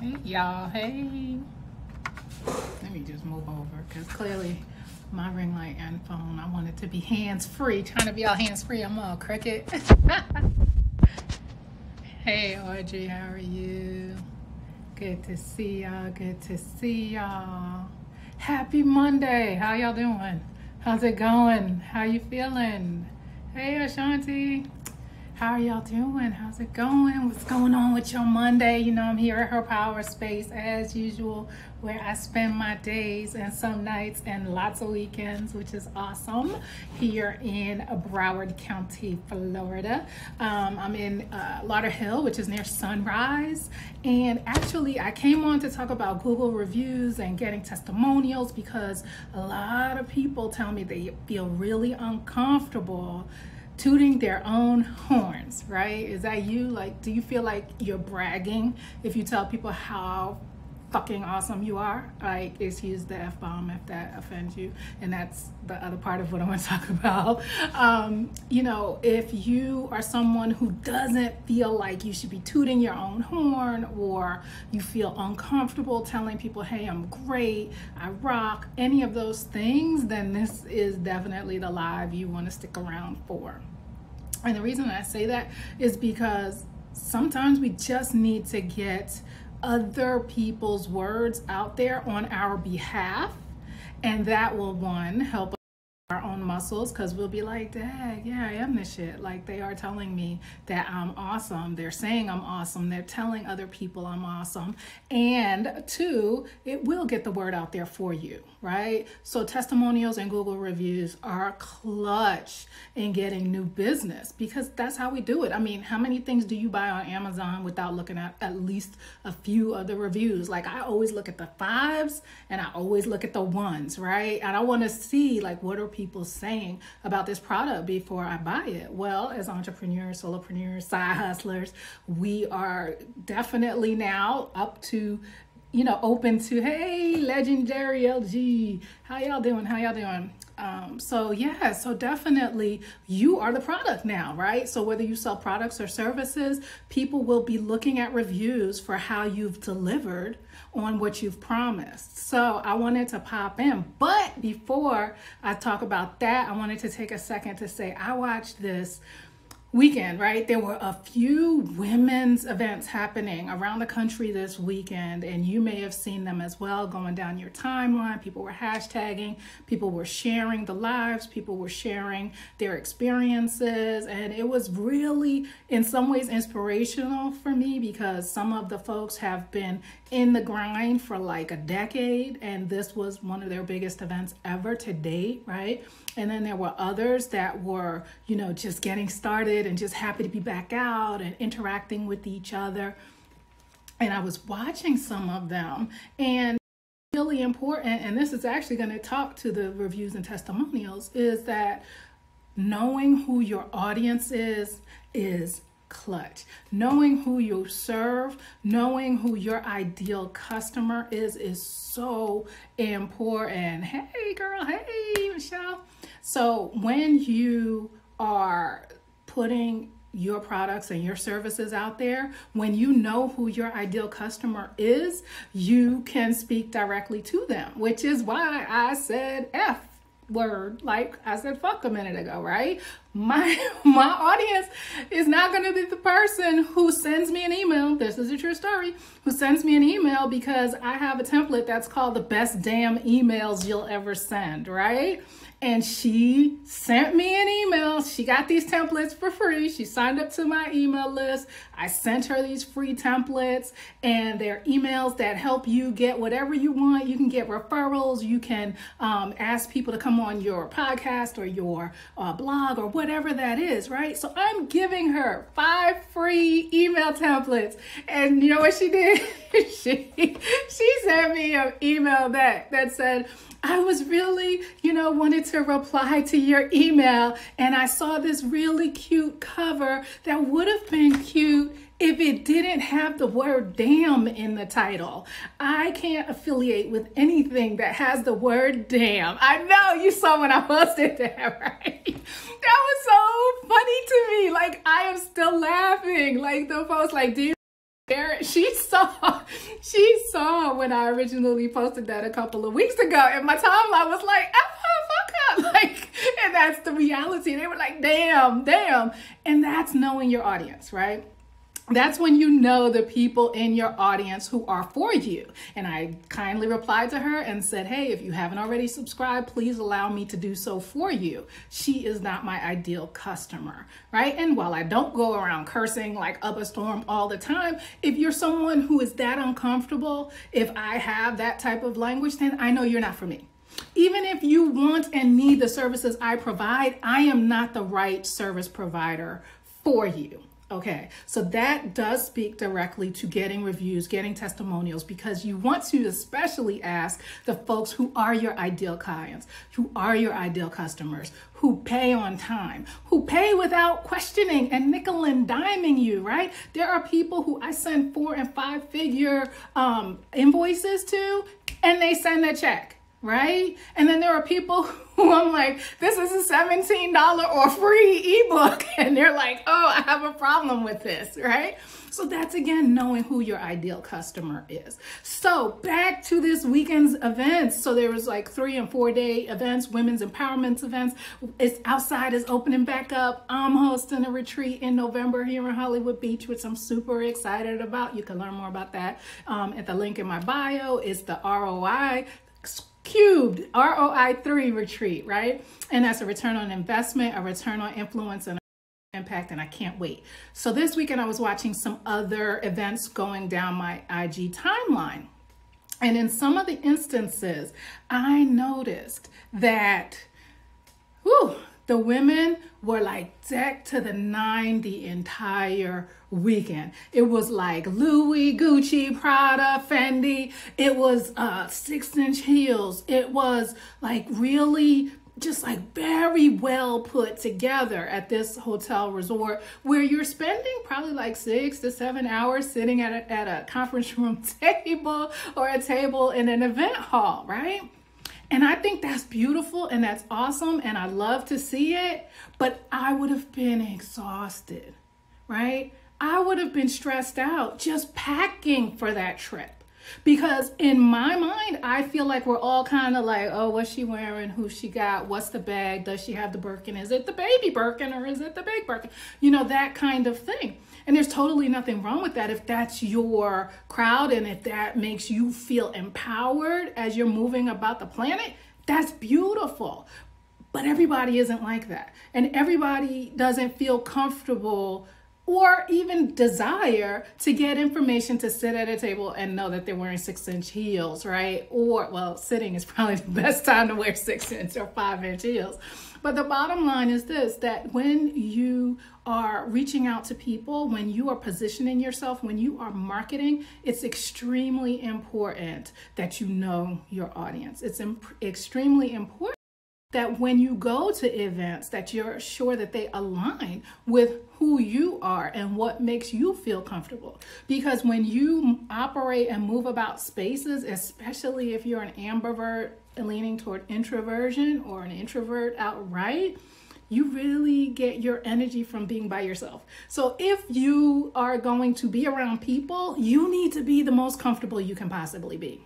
Hey, y'all. Hey. Let me just move over because clearly my ring light and phone, I want it to be hands free. Trying to be all hands free. I'm all cricket. hey, Audrey. How are you? Good to see y'all. Good to see y'all. Happy Monday. How y'all doing? How's it going? How you feeling? Hey, Ashanti. How are y'all doing? How's it going? What's going on with your Monday? You know, I'm here at her power space as usual, where I spend my days and some nights and lots of weekends, which is awesome, here in Broward County, Florida. Um, I'm in uh, Lauderhill, which is near Sunrise. And actually, I came on to talk about Google reviews and getting testimonials because a lot of people tell me they feel really uncomfortable tooting their own horns, right? Is that you? Like, do you feel like you're bragging if you tell people how fucking awesome you are. Like, excuse the F bomb if that offends you. And that's the other part of what I want to talk about. Um, you know, if you are someone who doesn't feel like you should be tooting your own horn or you feel uncomfortable telling people, hey, I'm great, I rock, any of those things, then this is definitely the live you want to stick around for. And the reason I say that is because sometimes we just need to get other people's words out there on our behalf. And that will, one, help muscles because we'll be like, Dad, yeah, I am this shit. Like they are telling me that I'm awesome. They're saying I'm awesome. They're telling other people I'm awesome. And two, it will get the word out there for you, right? So testimonials and Google reviews are clutch in getting new business because that's how we do it. I mean, how many things do you buy on Amazon without looking at at least a few of the reviews? Like I always look at the fives and I always look at the ones, right? And I want to see like what are people saying about this product before I buy it? Well, as entrepreneurs, solopreneurs, side hustlers, we are definitely now up to you know, open to, hey, legendary LG, how y'all doing? How y'all doing? Um, so yeah, so definitely you are the product now, right? So whether you sell products or services, people will be looking at reviews for how you've delivered on what you've promised. So I wanted to pop in, but before I talk about that, I wanted to take a second to say I watched this weekend, right? There were a few women's events happening around the country this weekend, and you may have seen them as well going down your timeline. People were hashtagging, people were sharing the lives, people were sharing their experiences, and it was really, in some ways, inspirational for me because some of the folks have been in the grind for like a decade, and this was one of their biggest events ever to date, right? And then there were others that were, you know, just getting started and just happy to be back out and interacting with each other. And I was watching some of them and really important and this is actually going to talk to the reviews and testimonials is that knowing who your audience is is clutch. Knowing who you serve, knowing who your ideal customer is, is so important. Hey, girl. Hey, Michelle. So, when you are putting your products and your services out there, when you know who your ideal customer is, you can speak directly to them, which is why I said F word like i said fuck a minute ago right my my audience is not going to be the person who sends me an email this is a true story who sends me an email because i have a template that's called the best damn emails you'll ever send right and she sent me an email. She got these templates for free. She signed up to my email list. I sent her these free templates, and they're emails that help you get whatever you want. You can get referrals. You can um, ask people to come on your podcast or your uh, blog or whatever that is, right? So I'm giving her five free email templates, and you know what she did? she she sent me an email that that said I was really, you know, wanted to reply to your email and I saw this really cute cover that would have been cute if it didn't have the word damn in the title. I can't affiliate with anything that has the word damn. I know you saw when I posted that, right? That was so funny to me. Like, I am still laughing. Like, the post, like, do you she saw she saw when I originally posted that a couple of weeks ago and my timeline was like ah, fuck up like and that's the reality they were like damn damn and that's knowing your audience right that's when you know the people in your audience who are for you. And I kindly replied to her and said, Hey, if you haven't already subscribed, please allow me to do so for you. She is not my ideal customer, right? And while I don't go around cursing like up a storm all the time, if you're someone who is that uncomfortable, if I have that type of language, then I know you're not for me. Even if you want and need the services I provide, I am not the right service provider for you. Okay, so that does speak directly to getting reviews, getting testimonials, because you want to especially ask the folks who are your ideal clients, who are your ideal customers, who pay on time, who pay without questioning and nickel and diming you, right? There are people who I send four and five figure um, invoices to, and they send a check right? And then there are people who I'm like, this is a $17 or free ebook. And they're like, oh, I have a problem with this, right? So that's again knowing who your ideal customer is. So back to this weekend's events. So there was like three and four day events, women's empowerment events. It's outside is opening back up. I'm hosting a retreat in November here in Hollywood Beach, which I'm super excited about. You can learn more about that um, at the link in my bio. It's the ROI cubed ROI3 retreat, right? And that's a return on investment, a return on influence, and impact and I can't wait. So this weekend I was watching some other events going down my IG timeline. And in some of the instances, I noticed that whew, the women were like decked to the nine the entire weekend. It was like Louis, Gucci, Prada, Fendi. It was uh, six inch heels. It was like really just like very well put together at this hotel resort where you're spending probably like six to seven hours sitting at a, at a conference room table or a table in an event hall, right? And I think that's beautiful and that's awesome and I love to see it, but I would have been exhausted, right? I would have been stressed out just packing for that trip. Because in my mind, I feel like we're all kind of like, oh, what's she wearing? Who she got? What's the bag? Does she have the Birkin? Is it the baby Birkin or is it the big Birkin? You know, that kind of thing. And there's totally nothing wrong with that if that's your crowd and if that makes you feel empowered as you're moving about the planet, that's beautiful. But everybody isn't like that. And everybody doesn't feel comfortable or even desire to get information to sit at a table and know that they're wearing six inch heels, right? Or, well, sitting is probably the best time to wear six inch or five inch heels. But the bottom line is this that when you are reaching out to people, when you are positioning yourself, when you are marketing, it's extremely important that you know your audience. It's imp- extremely important that when you go to events that you're sure that they align with who you are and what makes you feel comfortable because when you operate and move about spaces especially if you're an ambivert leaning toward introversion or an introvert outright you really get your energy from being by yourself. So if you are going to be around people, you need to be the most comfortable you can possibly be.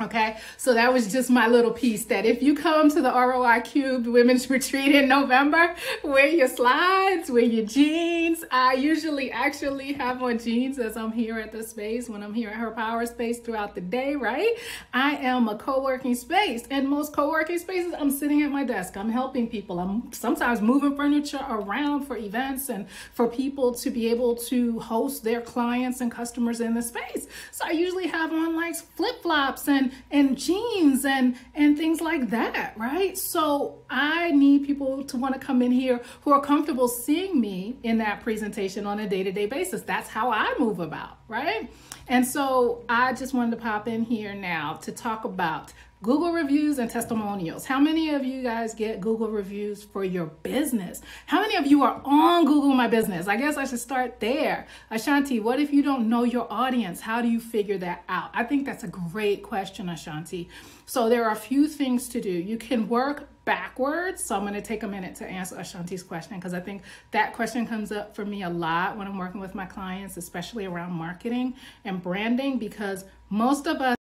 Okay, so that was just my little piece that if you come to the ROI Cubed Women's Retreat in November, wear your slides, wear your jeans. I usually actually have on jeans as I'm here at the space when I'm here at her power space throughout the day, right? I am a co working space, and most co working spaces, I'm sitting at my desk, I'm helping people. I'm sometimes moving furniture around for events and for people to be able to host their clients and customers in the space. So I usually have on like flip flops and and and jeans and and things like that right? So i need people to want to come in here who are comfortable seeing me in that presentation on a day-to-day basis. That's how i move about right and so i just wanted to pop in here now to talk about Google reviews and testimonials. How many of you guys get Google reviews for your business? How many of you are on Google My Business? I guess I should start there. Ashanti, what if you don't know your audience? How do you figure that out? I think that's a great question, Ashanti. So there are a few things to do. You can work backwards. So I'm going to take a minute to answer Ashanti's question because I think that question comes up for me a lot when I'm working with my clients, especially around marketing and branding, because most of us,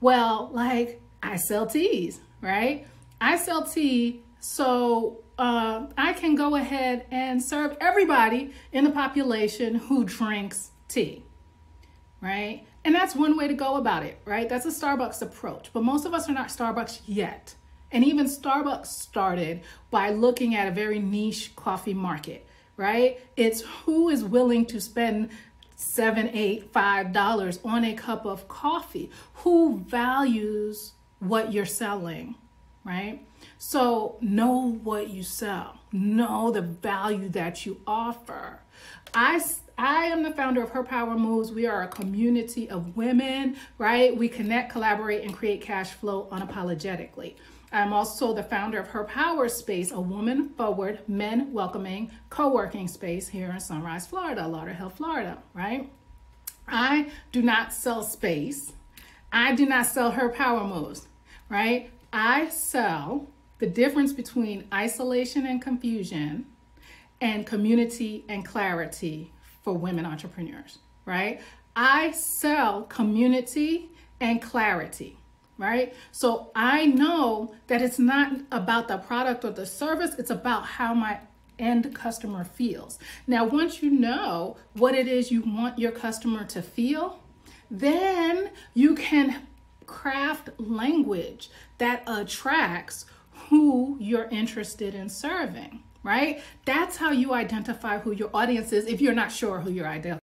well, like I sell teas, right? I sell tea, so uh, I can go ahead and serve everybody in the population who drinks tea, right? And that's one way to go about it, right? That's a Starbucks approach. But most of us are not Starbucks yet. And even Starbucks started by looking at a very niche coffee market, right? It's who is willing to spend seven, eight, five dollars on a cup of coffee, who values what you're selling, right? So know what you sell, know the value that you offer. I, I am the founder of Her Power Moves. We are a community of women, right? We connect, collaborate, and create cash flow unapologetically. I'm also the founder of Her Power Space, a woman forward, men welcoming co working space here in Sunrise, Florida, Lauderhill, Florida, right? I do not sell space. I do not sell Her Power Moves, right? I sell the difference between isolation and confusion and community and clarity for women entrepreneurs, right? I sell community and clarity right? So I know that it's not about the product or the service, it's about how my end customer feels. Now, once you know what it is you want your customer to feel, then you can craft language that attracts who you're interested in serving, right? That's how you identify who your audience is if you're not sure who your ideal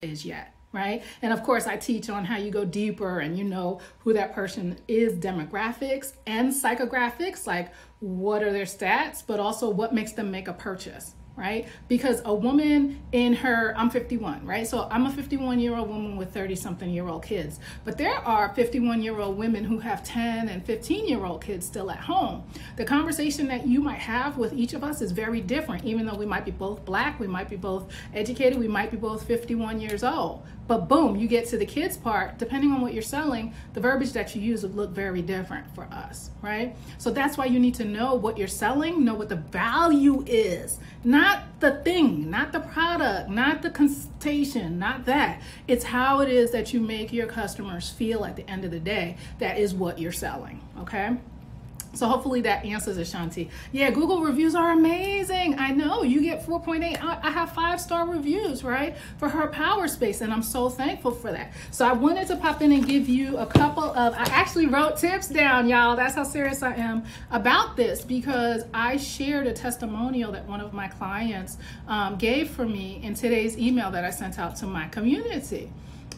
is yet right? And of course, I teach on how you go deeper and you know who that person is demographics and psychographics, like what are their stats, but also what makes them make a purchase right? Because a woman in her, I'm 51, right? So I'm a 51 year old woman with 30 something year old kids. But there are 51 year old women who have 10 and 15 year old kids still at home. The conversation that you might have with each of us is very different, even though we might be both black, we might be both educated, we might be both 51 years old. But boom, you get to the kids part, depending on what you're selling, the verbiage that you use would look very different for us, right? So that's why you need to know what you're selling, know what the value is, not the thing, not the product, not the consultation, not that. It's how it is that you make your customers feel at the end of the day that is what you're selling, okay? So hopefully that answers Ashanti. Yeah, Google reviews are amazing. I know you get 4.8. I have five star reviews, right? For her power space. And I'm so thankful for that. So I wanted to pop in and give you a couple of, I actually wrote tips down, y'all. That's how serious I am about this because I shared a testimonial that one of my clients um, gave for me in today's email that I sent out to my community.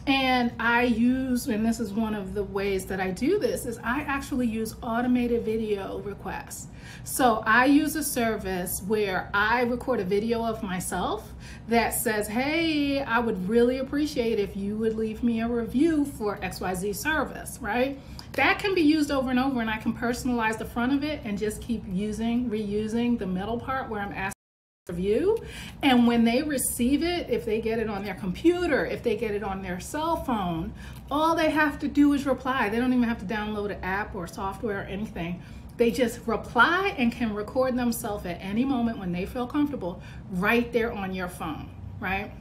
And I use, and this is one of the ways that I do this, is I actually use automated video requests. So I use a service where I record a video of myself that says, hey, I would really appreciate if you would leave me a review for XYZ service, right? That can be used over and over and I can personalize the front of it and just keep using, reusing the middle part where I'm asking review and when they receive it if they get it on their computer if they get it on their cell phone all they have to do is reply. They don't even have to download an app or software or anything. They just reply and can record themselves at any moment when they feel comfortable right there on your phone right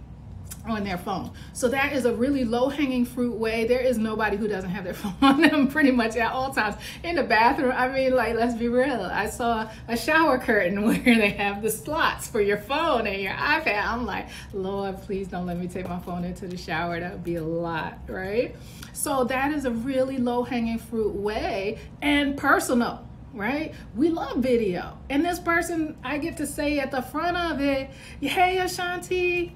on their phone. So that is a really low hanging fruit way. There is nobody who doesn't have their phone on them pretty much at all times. In the bathroom, I mean, like, let's be real. I saw a shower curtain where they have the slots for your phone and your iPad. I'm like, Lord, please don't let me take my phone into the shower. That would be a lot, right? So that is a really low hanging fruit way and personal right? We love video. And this person, I get to say at the front of it, hey, Ashanti,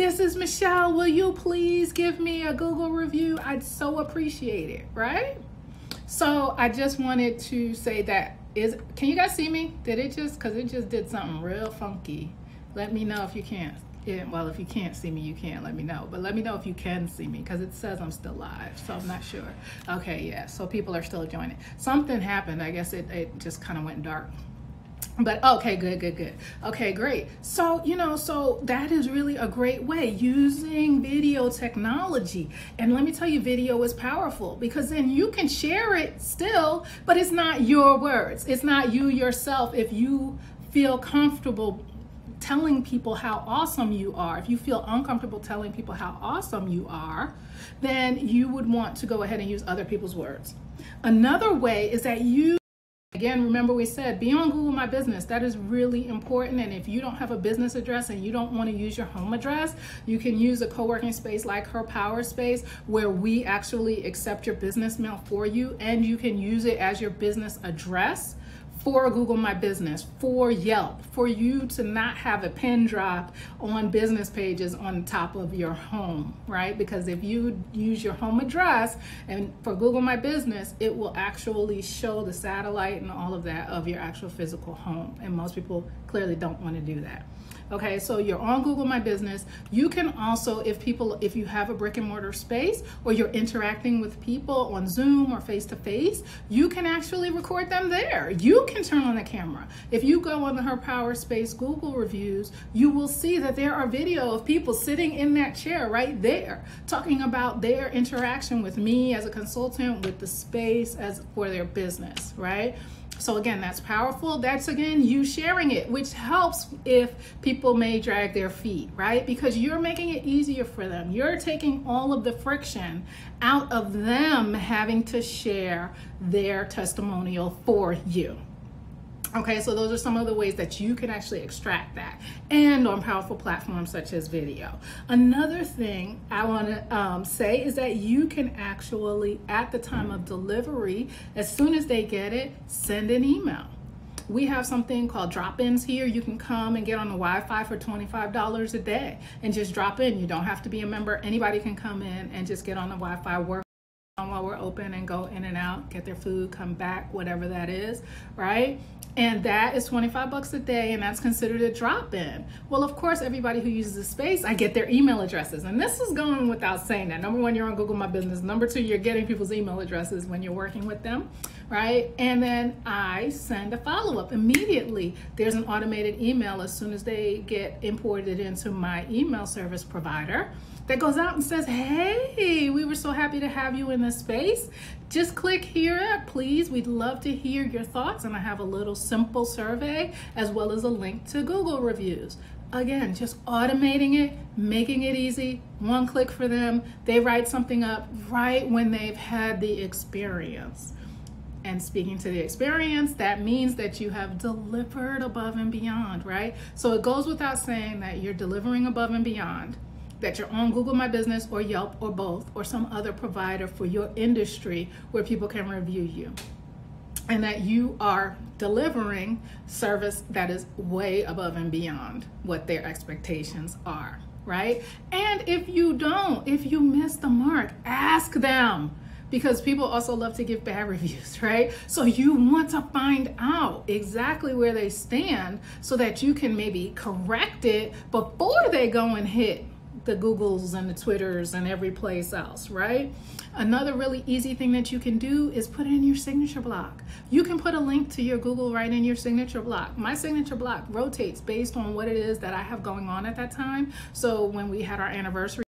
this is Michelle. Will you please give me a Google review? I'd so appreciate it, right? So I just wanted to say that is, can you guys see me? Did it just, cause it just did something real funky. Let me know if you can't. Yeah, well, if you can't see me, you can't let me know. But let me know if you can see me because it says I'm still live. So I'm not sure. Okay, yeah. So people are still joining. Something happened. I guess it, it just kind of went dark. But okay good good good. Okay great. So you know so that is really a great way using video technology. And let me tell you video is powerful because then you can share it still but it's not your words. It's not you yourself if you feel comfortable telling people how awesome you are. If you feel uncomfortable telling people how awesome you are then you would want to go ahead and use other people's words. Another way is that you Again, remember we said be on Google My Business. That is really important. And if you don't have a business address and you don't want to use your home address, you can use a co working space like Her Power Space where we actually accept your business mail for you and you can use it as your business address for Google My Business, for Yelp, for you to not have a pin drop on business pages on top of your home, right? Because if you use your home address and for Google My Business, it will actually show the satellite and all of that of your actual physical home. And most people clearly don't want to do that. Okay, so you're on Google My Business. You can also, if people, if you have a brick and mortar space or you're interacting with people on Zoom or face to face, you can actually record them there. You can turn on the camera. If you go on the Her Power Space Google reviews, you will see that there are video of people sitting in that chair right there talking about their interaction with me as a consultant, with the space as for their business, right? So again, that's powerful. That's again you sharing it, which helps if people may drag their feet, right? Because you're making it easier for them. You're taking all of the friction out of them having to share their testimonial for you. Okay, so those are some of the ways that you can actually extract that and on powerful platforms such as video. Another thing I want to um, say is that you can actually, at the time of delivery, as soon as they get it, send an email. We have something called drop ins here. You can come and get on the Wi Fi for $25 a day and just drop in. You don't have to be a member. Anybody can come in and just get on the Wi Fi, work while we're open and go in and out, get their food, come back, whatever that is, right? And that is 25 bucks a day, and that's considered a drop in. Well, of course, everybody who uses the space, I get their email addresses. And this is going without saying that. Number one, you're on Google My Business. Number two, you're getting people's email addresses when you're working with them, right? And then I send a follow up immediately. There's an automated email as soon as they get imported into my email service provider that goes out and says, Hey, we were so happy to have you in this space. Just click here, please. We'd love to hear your thoughts. And I have a little simple survey as well as a link to Google reviews. Again, just automating it, making it easy, one click for them. They write something up right when they've had the experience. And speaking to the experience, that means that you have delivered above and beyond, right? So it goes without saying that you're delivering above and beyond that you're on Google My Business or Yelp or both or some other provider for your industry where people can review you. And that you are delivering service that is way above and beyond what their expectations are, right? And if you don't, if you miss the mark, ask them because people also love to give bad reviews, right? So you want to find out exactly where they stand so that you can maybe correct it before they go and hit the Googles and the Twitters and every place else, right? Another really easy thing that you can do is put in your signature block. You can put a link to your Google right in your signature block. My signature block rotates based on what it is that I have going on at that time. So when we had our anniversary,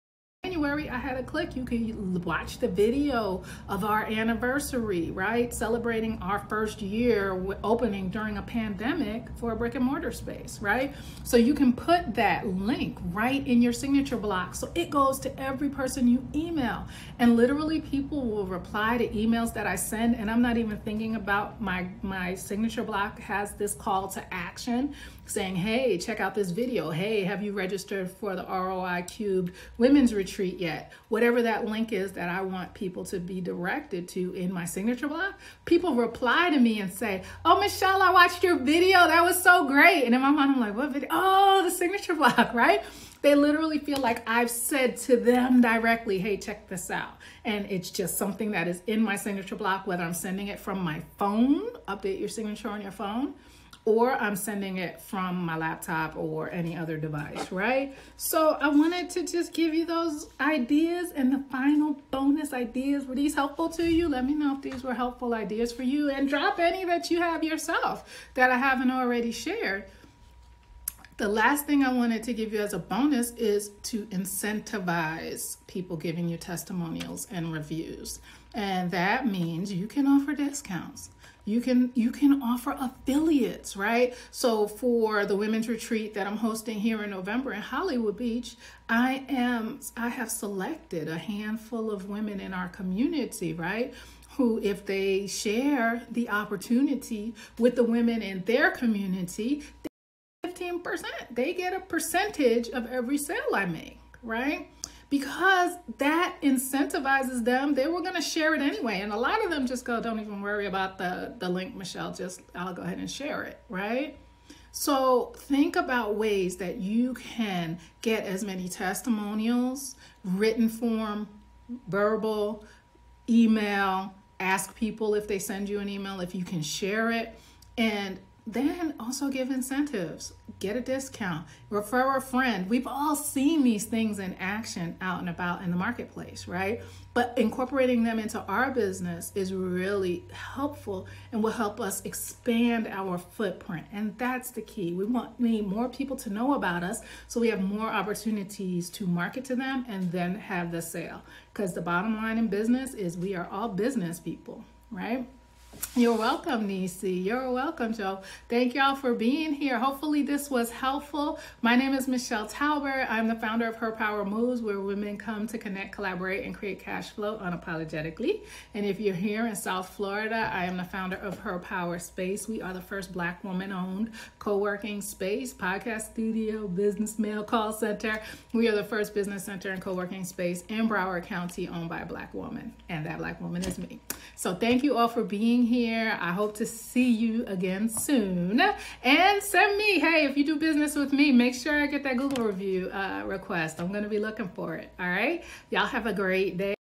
January, I had a click. You can watch the video of our anniversary, right? Celebrating our first year opening during a pandemic for a brick and mortar space, right? So you can put that link right in your signature block. So it goes to every person you email. And literally people will reply to emails that I send. And I'm not even thinking about my, my signature block has this call to action saying, hey, check out this video. Hey, have you registered for the ROI Cubed Women's Retreat yet? Whatever that link is that I want people to be directed to in my signature block, people reply to me and say, oh, Michelle, I watched your video. That was so great. And in my mind, I'm like, what video? Oh, the signature block, right? They literally feel like I've said to them directly, hey, check this out. And it's just something that is in my signature block, whether I'm sending it from my phone, update your signature on your phone, or I'm sending it from my laptop or any other device, right? So I wanted to just give you those ideas and the final bonus ideas. Were these helpful to you? Let me know if these were helpful ideas for you and drop any that you have yourself that I haven't already shared. The last thing I wanted to give you as a bonus is to incentivize people giving you testimonials and reviews. And that means you can offer discounts. You can you can offer affiliates right? So for the women's retreat that i'm hosting here in november in hollywood beach i am i have selected a handful of women in our community right? Who if they share the opportunity with the women in their community 15% they get a percentage of every sale i make right because that incentivizes them. They were going to share it anyway. And a lot of them just go, don't even worry about the, the link, Michelle. Just I'll go ahead and share it, right? So think about ways that you can get as many testimonials, written form, verbal, email, ask people if they send you an email, if you can share it. And then also give incentives, get a discount, refer a friend. We've all seen these things in action out and about in the marketplace, right? But incorporating them into our business is really helpful and will help us expand our footprint. And that's the key. We want we need more people to know about us so we have more opportunities to market to them and then have the sale. Because the bottom line in business is we are all business people, right? You're welcome, Nisi. You're welcome, Joe. Thank y'all for being here. Hopefully, this was helpful. My name is Michelle Talbert. I'm the founder of Her Power Moves, where women come to connect, collaborate, and create cash flow unapologetically. And if you're here in South Florida, I am the founder of Her Power Space. We are the first Black woman owned co working space, podcast studio, business mail call center. We are the first business center and co working space in Broward County owned by a Black woman. And that Black woman is me. So, thank you all for being here. I hope to see you again soon. And send me, hey, if you do business with me, make sure I get that Google review uh, request. I'm going to be looking for it. All right. Y'all have a great day.